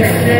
to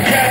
grass.